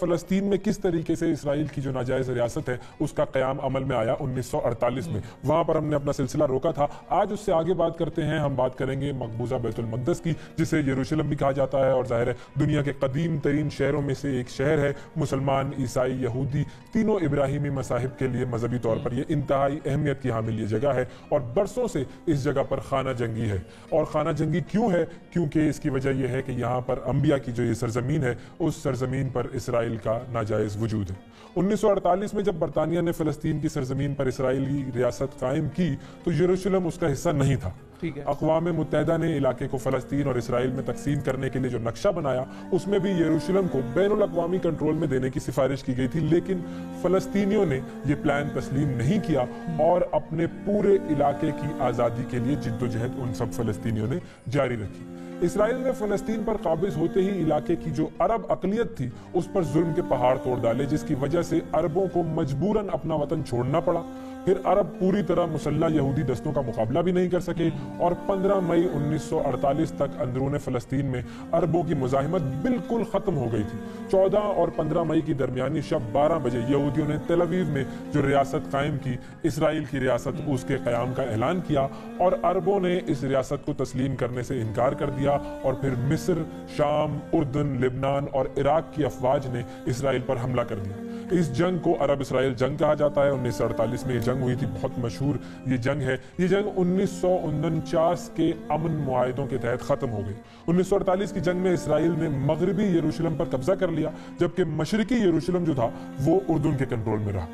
فلسطین میں کس طریقے سے اسرائیل کی جو ناجائز ریاست ہے، اس کا قیام عمل میں آیا انیس سو اڑتالیس میں۔ وہاں پر ہم نے اپنا سلسلہ روکا تھا۔ آج اس سے آگے بات کرتے ہیں۔ ہم بات کریں گے مقبوضہ بیت المقدس کی، جسے یروشلم بھی کہا جاتا ہے۔ اور ظاہر ہے، دنیا کے قدیم ترین شہروں میں سے ایک شہر ہے، مسلمان، عیسائی، یہودی، تینوں ابراہیمی مذاہب کے لیے مذہبی طور پر یہ انتہائی اہمیت کی حامل یہ جگہ ہے۔ اور برسوں سے اس جگہ پر خانہ جنگی ہے۔ اور خانہ جنگی کیوں ہے؟ کیونکہ اس کی وجہ یہ ہے کہ یہاں پر انبیاء کی جو یہ سرزمین ہے، اس سرزمین پر اسرائیل کا ناجائز وجود ہے۔ انیس سو اڑتالیس میں جب برطانیہ نے فلسطین کی سرزمین پر اسرائیلی ریاست قائم کی تو یروشلم اس کا حصہ نہیں تھا۔ اقوام متحدہ نے علاقے کو فلسطین اور اسرائیل میں تقسیم کرنے کے لیے جو نقشہ بنایا، اس میں بھی یروشلم کو بین الاقوامی کنٹرول میں دینے کی سفارش کی گئی تھی، لیکن فلسطینیوں نے یہ پلان تسلیم نہیں کیا اور اپنے پورے علاقے کی آزادی کے لیے جد و جہد ان سب فلسطینیوں نے جاری رکھی۔ اسرائیل نے فلسطین پر قابض ہوتے ہی علاقے کی جو عرب اقلیت تھی، اس پر ظلم کے پہاڑ توڑ ڈالے، جس کی وجہ سے عربوں کو مجبوراً اپنا وطن چھوڑنا پڑا۔ پھر عرب پوری طرح مسلح یہودی دستوں کا مقابلہ بھی نہیں کر سکے اور پندرہ مئی انیس سو اڑتالیس تک اندرون فلسطین میں عربوں کی مزاحمت بالکل ختم ہو گئی تھی۔ چودہ اور پندرہ مئی کی درمیانی شب بارہ بجے یہودیوں نے تیلویو میں جو ریاست قائم کی، اسرائیل کی ریاست اس کے قیام کا اعلان کیا اور عربوں نے اس ریاست کو تسلیم کرنے سے انکار کر دیا اور پھر مصر، شام، اردن، لبنان اور عراق کی افواج نے اسرائیل پر حملہ کر دیا۔ اس جنگ کو عرب اسرائیل جنگ کہا جاتا ہے۔ انیس سو اڑتالیس میں یہ جنگ جنگ ہوئی تھی، بہت مشہور یہ جنگ ہے۔ یہ جنگ انیس سو انچاس کے امن معاہدوں کے تحت ختم ہو گئی۔ انیس سو اڑتالیس کی جنگ میں اسرائیل نے مغربی یروشلم پر قبضہ کر لیا، جبکہ مشرقی یروشلم جو تھا، وہ اردن کے کنٹرول میں رہا۔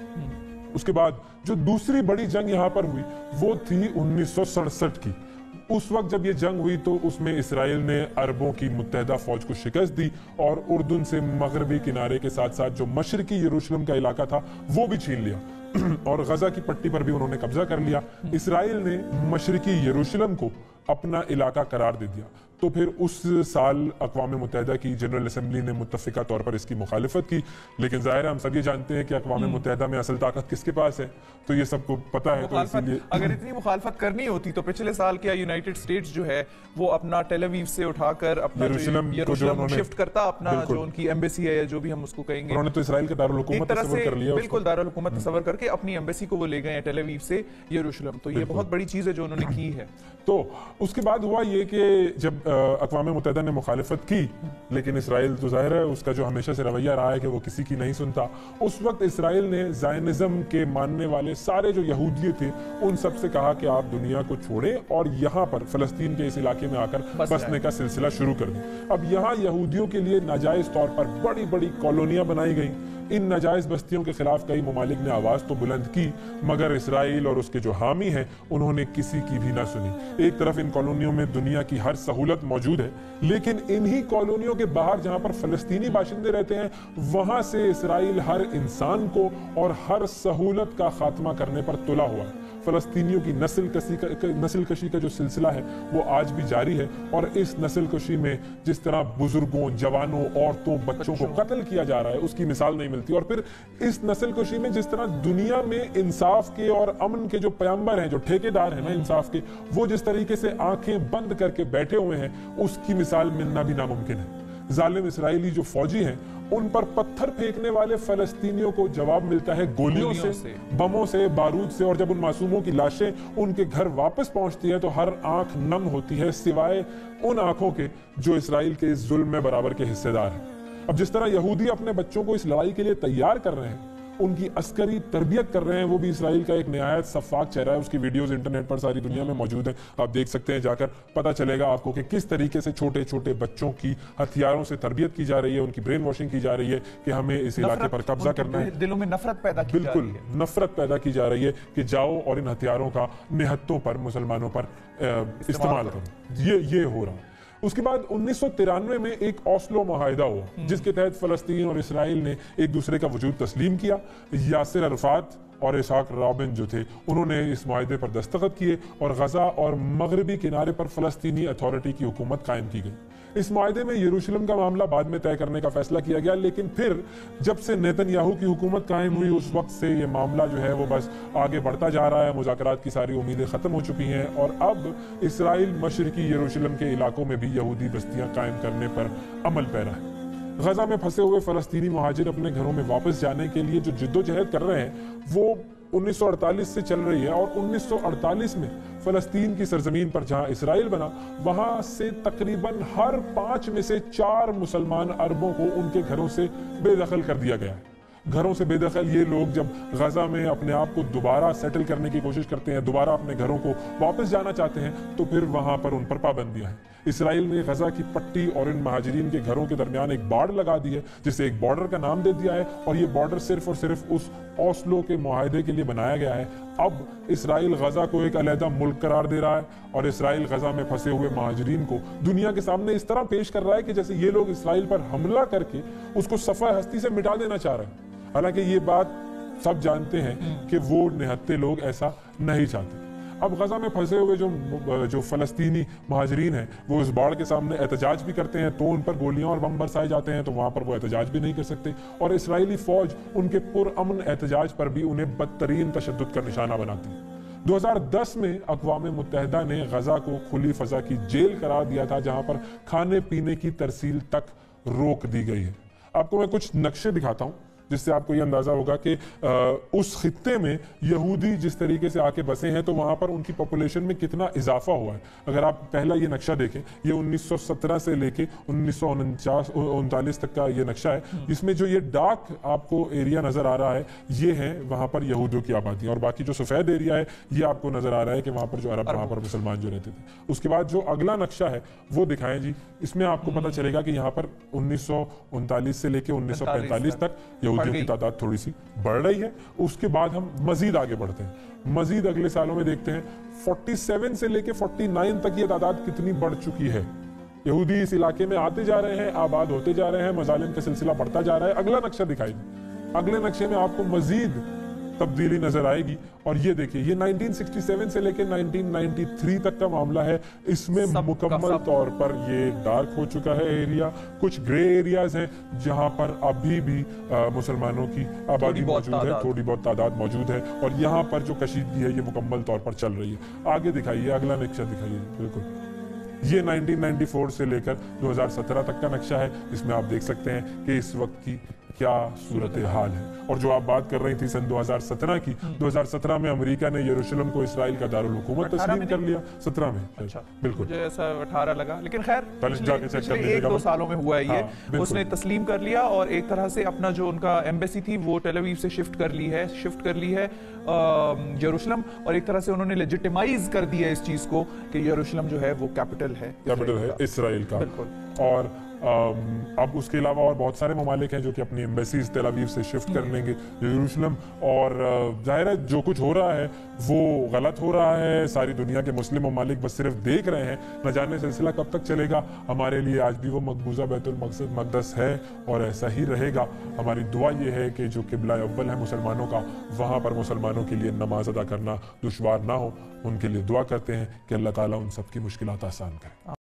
اس کے بعد جو دوسری بڑی جنگ یہاں پر ہوئی، وہ تھی انیس سو سڑسٹھ کی۔ اس وقت جب یہ جنگ ہوئی تو اس میں اسرائیل نے عربوں کی متحدہ فوج کو شکست دی اور اردن سے مغربی کنارے کے ساتھ ساتھ جو مشرقی یروشلم کا علاقہ تھا، وہ بھی چھین لیا۔ اور غزہ کی پٹی پر بھی انہوں نے قبضہ کر لیا۔ اسرائیل نے مشرقی یروشلم کو اپنا علاقہ قرار دے دیا۔ تو پھر اس سال اقوام متحدہ کی جنرل اسمبلی نے متفقہ طور پر اس کی مخالفت کی۔ لیکن ظاہر ہم سب یہ جانتے ہیں کہ اقوام متحدہ میں اصل طاقت کس کے پاس ہے۔ تو یہ سب کو پتا ہے تو اسی لیے اگر اتنی مخالفت کرنی ہوتی تو پچھلے سال کیا یونائٹڈ سٹیٹس جو ہے وہ اپنا ٹیل اویو سے اٹھا کر اپنا یروشلم شفٹ کرتا اپنا جو ان کی ایمبیسی ہے جو بھی ہم اس کو کہیں گے۔ انہوں نے تو اسرائیل کے دارالحکومت تصور کر لیا بالکل دارالحکومت تصور کر کے اپنی ایمبیسی کو وہ لے گئے ہیں ٹیل اویو سے یروشلم۔ تو یہ بہت بڑی چیز ہے جو انہوں نے کی ہے۔ تو اس کے بعد ہوا یہ کہ جب اقوام متحدہ نے مخالفت کی لیکن اسرائیل تو ظاہر ہے اس کا جو ہمیشہ سے رویہ رہا ہے کہ وہ کسی کی نہیں سنتا۔ اس وقت اسرائیل نے زائنزم کے ماننے والے سارے جو یہودی تھے ان سب سے کہا کہ آپ دنیا کو چھوڑیں اور یہاں پر فلسطین کے اس علاقے میں آ کر بسنے کا سلسلہ شروع کر دیں۔ اب یہاں یہودیوں کے لیے ناجائز طور پر بڑی بڑی کالونیاں بنائی گئیں۔ ان نجائز بستیوں کے خلاف کئی ممالک نے آواز تو بلند کی، مگر اسرائیل اور اس کے جو حامی ہیں، انہوں نے کسی کی بھی نہ سنی۔ ایک طرف ان کالونیوں میں دنیا کی ہر سہولت موجود ہے، لیکن انہی کالونیوں کے باہر جہاں پر فلسطینی باشندے رہتے ہیں، وہاں سے اسرائیل ہر انسان کو اور ہر سہولت کا خاتمہ کرنے پر تلا ہوا ہے۔ فلسطینیوں کی نسل کشی کا نسل کشی کا جو سلسلہ ہے وہ آج بھی جاری ہے اور اس نسل کشی میں جس طرح بزرگوں جوانوں عورتوں بچوں کو قتل کیا جا رہا ہے اس کی مثال نہیں ملتی۔ اور پھر اس نسل کشی میں جس طرح دنیا میں انصاف کے اور امن کے جو پیامبر ہیں جو ٹھیکے دار ہیں نا انصاف کے وہ جس طریقے سے آنکھیں بند کر کے بیٹھے ہوئے ہیں اس کی مثال ملنا بھی ناممکن ہے۔ ظالم اسرائیلی جو فوجی ہیں ان پر پتھر پھینکنے والے فلسطینیوں کو جواب ملتا ہے گولیوں سے بموں سے بارود سے اور جب ان معصوموں کی لاشیں ان کے گھر واپس پہنچتی ہیں تو ہر آنکھ نم ہوتی ہے سوائے ان آنکھوں کے جو اسرائیل کے اس ظلم میں برابر کے حصے دار ہیں۔ اب جس طرح یہودی اپنے بچوں کو اس لڑائی کے لیے تیار کر رہے ہیں ان کی عسکری تربیت کر رہے ہیں وہ بھی اسرائیل کا ایک نہایت صفاق چہرہ ہے۔ اس کی ویڈیوز انٹرنیٹ پر ساری دنیا میں موجود ہیں۔ آپ دیکھ سکتے ہیں جا کر پتا چلے گا آپ کو کہ کس طریقے سے چھوٹے چھوٹے بچوں کی ہتھیاروں سے تربیت کی جا رہی ہے ان کی برین واشنگ کی جا رہی ہے کہ ہمیں اس علاقے پر قبضہ کرنا ہے۔ دلوں میں نفرت پیدا کی بالکل نفرت پیدا کی جا رہی ہے کہ جاؤ اور ان ہتھیاروں کا نہتوں پر مسلمانوں پر استعمال کرو۔ یہ ہو رہا ہے۔ اس کے بعد انیس سو ترانوے میں ایک اوسلو معاہدہ ہوا جس کے تحت فلسطین اور اسرائیل نے ایک دوسرے کا وجود تسلیم کیا۔ یاسر عرفات اور اسحاق رابن جو تھے انہوں نے اس معاہدے پر دستخط کیے اور غزہ اور مغربی کنارے پر فلسطینی اتھارٹی کی حکومت قائم کی گئی۔ اس معاہدے میں یروشلم کا معاملہ بعد میں طے کرنے کا فیصلہ کیا گیا، لیکن پھر جب سے نیتن یاہو کی حکومت قائم ہوئی، اس وقت سے یہ معاملہ جو ہے وہ بس آگے بڑھتا جا رہا ہے، مذاکرات کی ساری امیدیں ختم ہو چکی ہیں اور اب اسرائیل مشرقی یروشلم کے علاقوں میں بھی یہودی بستیاں قائم کرنے پر عمل پیرا ہے۔ غزہ میں پھنسے ہوئے فلسطینی مہاجر اپنے گھروں میں واپس جانے کے لیے جو جد و جہد کر رہے ہیں، وہ انیس سو اڑتالیس سے چل رہی ہے اور انیس سو اڑتالیس میں فلسطین کی سرزمین پر جہاں اسرائیل بنا، وہاں سے تقریباً ہر پانچ میں سے چار مسلمان عربوں کو ان کے گھروں سے بے دخل کر دیا گیا ہے۔ گھروں سے بے دخل یہ لوگ جب غزہ میں اپنے آپ کو دوبارہ سیٹل کرنے کی کوشش کرتے ہیں، دوبارہ اپنے گھروں کو واپس جانا چاہتے ہیں، تو پھر وہاں پر ان پر پابندیاں ہیں۔ اسرائیل نے غزہ کی پٹی اور ان مہاجرین کے گھروں کے درمیان ایک بارڈ لگا دی ہے، جسے ایک بارڈر کا نام دے دیا ہے، اور یہ بارڈر صرف اور صرف اس اوسلو کے معاہدے کے لیے بنایا گیا ہے۔ اب اسرائیل غزہ کو ایک علیحدہ ملک قرار دے رہا ہے اور اسرائیل غزہ میں پھنسے ہوئے مہاجرین کو دنیا کے سامنے اس طرح پیش کر رہا ہے کہ جیسے یہ لوگ اسرائیل پر حملہ کر کے اس کو صفحہ ہستی سے مٹا دینا چاہ رہے ہیں۔ حالانکہ یہ بات سب جانتے ہیں کہ وہ نہتے لوگ ایسا نہیں چاہتے۔ اب غزہ میں پھنسے ہوئے جو جو فلسطینی مہاجرین ہیں، وہ اس باڑ کے سامنے احتجاج بھی کرتے ہیں، تو ان پر گولیاں اور بم برسائے جاتے ہیں، تو وہاں پر وہ احتجاج بھی نہیں کر سکتے۔ اور اسرائیلی فوج ان کے پر امن احتجاج پر بھی انہیں بدترین تشدد کا نشانہ بناتی۔ دو ہزار دس میں اقوام متحدہ نے غزہ کو کھلی فضا کی جیل قرار دیا تھا، جہاں پر کھانے پینے کی ترسیل تک روک دی گئی ہے۔ آپ کو میں کچھ نقشے دکھاتا ہوں۔ جس سے آپ کو یہ اندازہ ہوگا کہ اس خطے میں یہودی جس طریقے سے آکے بسے ہیں تو وہاں پر ان کی پاپولیشن میں کتنا اضافہ ہوا ہے۔ اگر آپ پہلا یہ نقشہ دیکھیں یہ انیس سو سترہ سے لے کے انیس سو انتالیس تک کا یہ نقشہ ہے۔ اس میں جو یہ ڈاک آپ کو ایریا نظر آ رہا ہے یہ ہے وہاں پر یہودوں کی آبادی۔ اور باقی جو سفید ایریا ہے یہ آپ کو نظر آ رہا ہے کہ وہاں پر جو عرب وہاں پر مسلمان جو رہتے تھے۔ اس کے بعد جو اگلا نقشہ ہے وہ دکھائیں جی۔ اس میں آپ کو پتہ چلے گا کہ یہاں پر انیس سو انتالیس سے لے کے انیس سو پینتالیس تک یہودی یہودیوں کی تعداد تھوڑی سی بڑھ رہی ہے۔ اس کے بعد ہم مزید آگے بڑھتے ہیں۔ مزید اگلے سالوں میں دیکھتے ہیں۔ فورٹی سیون سے لے کے فورٹی نائن تک یہ تعداد کتنی بڑھ چکی ہے۔ یہودی اس علاقے میں آتے جا رہے ہیں آباد ہوتے جا رہے ہیں مظالم کا سلسلہ بڑھتا جا رہا ہے۔ اگلا نقشہ دکھائی اگلے نقشے میں آپ کو مزید تبدیلی نظر آئے گی۔ اور یہ دیکھیں یہ 1967 سے لے کے 1993 تک کا معاملہ ہے۔ اس میں مکمل طور پر یہ ڈارک ہو چکا ہے ایریا کچھ گرے ایریاز ہیں جہاں پر ابھی بھی مسلمانوں کی آبادی موجود ہے تھوڑی بہت تعداد موجود ہے۔ اور یہاں پر جو کشیدگی ہے یہ مکمل طور پر چل رہی ہے۔ آگے دکھائیے اگلا نقشہ دکھائیے۔ بالکل۔ یہ 1994 سے لے کر 2017 تک کا نقشہ ہے۔ اس میں آپ دیکھ سکتے ہیں کہ اس وقت کی کیا صورتحال ہے؟ اور جو آپ بات کر رہی تھی سن دو ہزار سترہ کی دو ہزار سترہ میں امریکہ نے یروشلم کو اسرائیل کا دارالحکومت تسلیم کر لیا۔ سترہ میں۔ اچھا۔ بالکل۔ مجھے ایسا اٹھارہ لگا۔ لیکن خیر پچھلے ایک دو سالوں میں ہوا ہے یہ۔ ہاں، اس نے تسلیم کر لیا اور ایک طرح سے اپنا جو ان کا ایمبیسی تھی وہ ٹیلیویو سے شفٹ کر لی ہے شفٹ کر لی ہے یروشلم۔ اور ایک طرح سے انہوں نے لیجیٹیمائز کر دیا اس چیز کو کہ یروشلم جو ہے وہ کیپٹل ہے۔ کیپٹل ہے اسرائیل کا۔ اور اب اس کے علاوہ اور بہت سارے ممالک ہیں جو کہ اپنی ایمبیسیز تل ابیب سے شفٹ کر لیں گے یروشلم اور ظاہر ہے جو کچھ ہو رہا ہے وہ غلط ہو رہا ہے۔ ساری دنیا کے مسلم ممالک بس صرف دیکھ رہے ہیں۔ نہ جانے سلسلہ کب تک چلے گا۔ ہمارے لیے آج بھی وہ مقبوضہ بیت المقصد مقدس ہے اور ایسا ہی رہے گا۔ ہماری دعا یہ ہے کہ جو قبلہ اول ہے مسلمانوں کا وہاں پر مسلمانوں کے لیے نماز ادا کرنا دشوار نہ ہو۔ ان کے لیے دعا کرتے ہیں کہ اللہ تعالیٰ ان سب کی مشکلات آسان کرے۔